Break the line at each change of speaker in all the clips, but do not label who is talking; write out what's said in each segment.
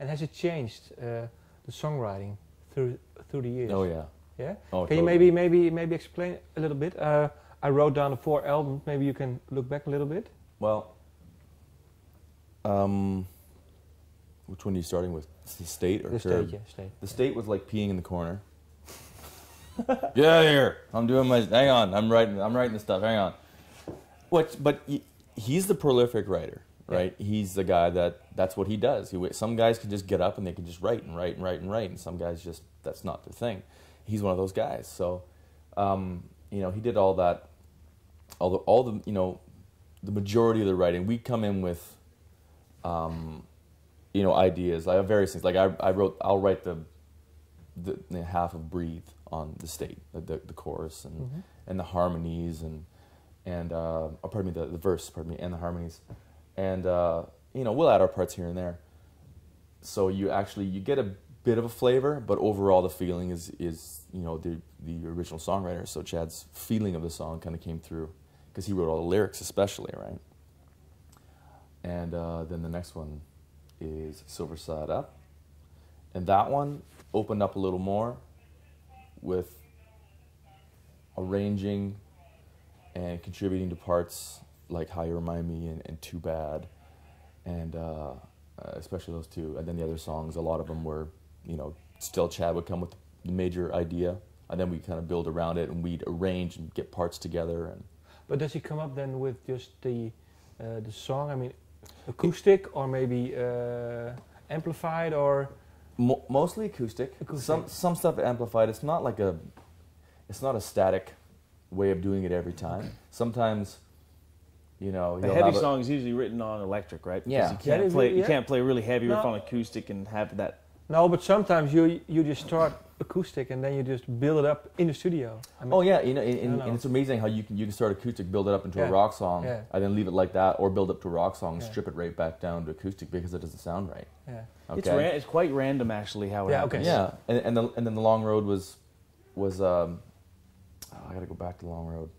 And has it changed uh, the songwriting through through the years?
Oh yeah.
Yeah.
Oh,
Can you maybe maybe maybe explain a little bit? Uh, I wrote down the four albums. Maybe you can look back a little bit.
Well, um, which one are you starting with? The state or
The state, yeah, state.
The state was like peeing in the corner. Get out of here! I'm doing my. Hang on, I'm writing. I'm writing the stuff. Hang on. What? But he, he's the prolific writer, right? He's the guy that that's what he does. He, some guys can just get up and they can just write and write and write and write, and some guys just that's not their thing. He's one of those guys. So, um, you know, he did all that, all the all the you know, the majority of the writing. We come in with, um, you know, ideas I have various things. Like I, I wrote, I'll write the, the, the half of "Breathe" on the state, the the, the chorus and
Mhm.
and the harmonies and and uh, oh, pardon me, the, the verse, pardon me, and the harmonies, and uh, you know, we'll add our parts here and there. So you actually you get a bit of a flavor, but overall the feeling is is you know the the original songwriter. So Chad's feeling of the song kind of came through because he wrote all the lyrics, especially right. And uh, then the next one is Silver Side Up, and that one opened up a little more with arranging and contributing to parts like How You Remind Me and, and Too Bad, and uh, uh, especially those two. And then the other songs, a lot of them were, you know, still Chad would come with the major idea, and then we kind of build around it, and we'd arrange and get parts together. And
But does he come up then with just the uh, the song? I mean, acoustic or maybe uh, amplified or
Mo- mostly acoustic.
Acoustic.
Some some stuff amplified. It's not like a, it's not a static way of doing it every time. Sometimes, you know,
A
you'll
heavy
have a-
song is usually written on electric, right? Because
Yeah.
you can't
it-
play. You can't play really heavy riff
No.
on acoustic and have that.
no? But sometimes you you just start acoustic and then you just build it up in the studio. I mean,
Oh yeah, you know, and,
I
and,
know.
and it's amazing how you can you can start acoustic, build it up into
Yeah.
a rock song,
Yeah.
and then leave it like that, or build up to a rock song, and
Yeah.
strip it right back down to acoustic because it doesn't sound right.
yeah.
Okay.
It's ran, it's quite random actually how it
Yeah, okay.
Yeah, and and, the, and then the long road was was um, oh, I got to go back to the long road.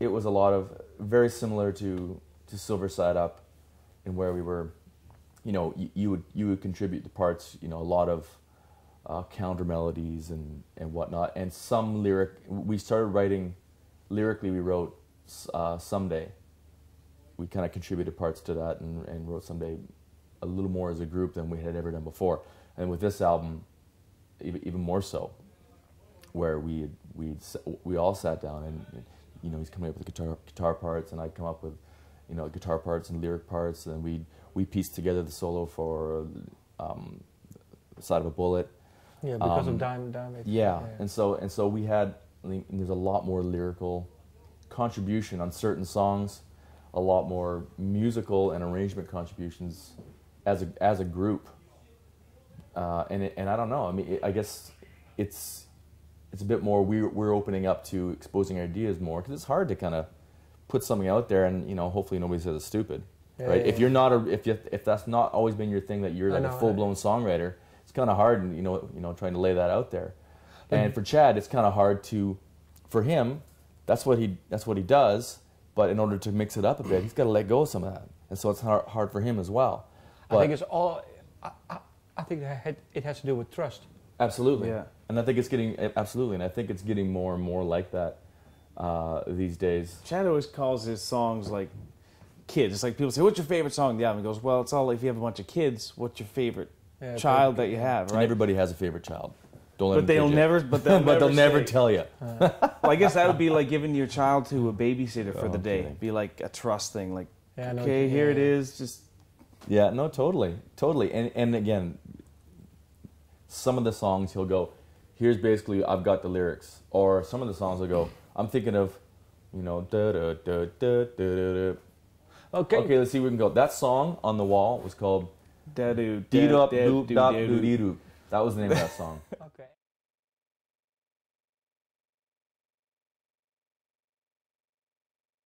It was a lot of very similar to to Silver Side Up, in where we were, you know, you, you would you would contribute the parts, you know, a lot of uh, counter melodies and and whatnot, and some lyric. We started writing lyrically. We wrote uh, someday. We kind of contributed parts to that and, and wrote someday a little more as a group than we had ever done before. And with this album, even, even more so, where we we we all sat down and you know he's coming up with guitar guitar parts and I'd come up with you know guitar parts and lyric parts and we we pieced together the solo for um, side of a bullet.
Yeah, because
Um,
of Dime Dime.
Yeah, and so and so we had. I there's a lot more lyrical contribution on certain songs, a lot more musical and arrangement contributions as a as a group. Uh, and it, and I don't know. I mean, it, I guess it's it's a bit more. We're we're opening up to exposing ideas more because it's hard to kind of put something out there and you know hopefully nobody says it's stupid,
Yeah,
right?
yeah,
if you're not a if you if that's not always been your thing that you're like
know,
a
I-
full blown songwriter, it's kind of hard and you know you know trying to lay that out there. And for Chad, it's kind of hard to, for him, that's what he that's what he does. But in order to mix it up a bit, he's got to let go of some of that, and so it's hard, hard for him as well.
I think it's all. I, I, I think it has to do with trust.
Absolutely.
Yeah.
And I think it's getting absolutely, and I think it's getting more and more like that uh, these days.
Chad always calls his songs like kids. It's like people say, "What's your favorite song?" The album He goes, "Well, it's all like if you have a bunch of kids. What's your favorite
Yeah,
child that you have?"
And everybody has a favorite child. Don't let
But
them
they'll never. But they'll
but
never.
they'll never tell you.
Well, I guess that would be like giving your child to a babysitter for
Oh,
the day.
okay.
Be like a trust thing. Like,
Yeah, I know what
okay,
you-
here
yeah,
it
yeah.
is. Just
Yeah, no, totally, totally. And and again, some of the songs he'll go, here's basically I've got the lyrics, or some of the songs will go, I'm thinking of, you know, da da da da da da. da.
Okay.
Okay, let's see. We can go. That song on the wall was called
da do
"Dee
da
Dup
da
Doop
do
Dop
da-do,
Dee Doo." That was the name of that song.